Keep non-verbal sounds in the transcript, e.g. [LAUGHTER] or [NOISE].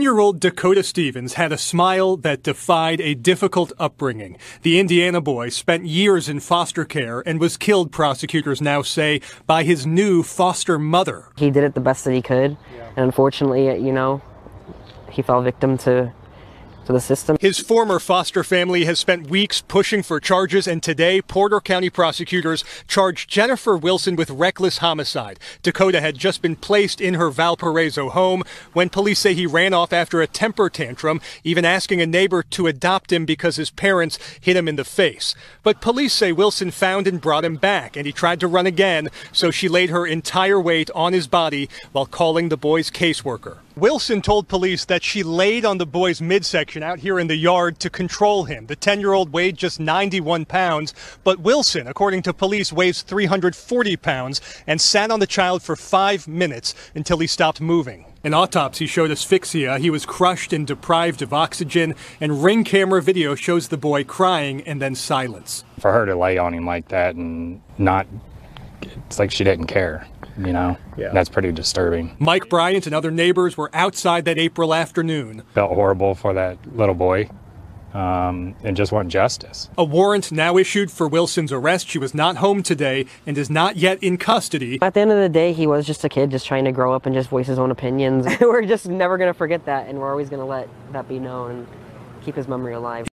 year old Dakota Stevens had a smile that defied a difficult upbringing. The Indiana boy spent years in foster care and was killed, prosecutors now say, by his new foster mother. He did it the best that he could, and unfortunately, you know, he fell victim to to the system. His former foster family has spent weeks pushing for charges, and today, Porter County prosecutors charged Jennifer Wilson with reckless homicide. Dakota had just been placed in her Valparaiso home when police say he ran off after a temper tantrum, even asking a neighbor to adopt him because his parents hit him in the face. But police say Wilson found and brought him back, and he tried to run again, so she laid her entire weight on his body while calling the boy's caseworker. Wilson told police that she laid on the boy's midsection out here in the yard to control him. The 10 year old weighed just 91 pounds, but Wilson, according to police, weighs 340 pounds and sat on the child for five minutes until he stopped moving. An autopsy showed asphyxia. He was crushed and deprived of oxygen, and ring camera video shows the boy crying and then silence. For her to lay on him like that and not, it's like she didn't care you know? Yeah. That's pretty disturbing. Mike Bryant and other neighbors were outside that April afternoon. Felt horrible for that little boy. Um, and just want justice. A warrant now issued for Wilson's arrest. She was not home today and is not yet in custody. At the end of the day, he was just a kid just trying to grow up and just voice his own opinions. [LAUGHS] we're just never going to forget that, and we're always going to let that be known and keep his memory alive.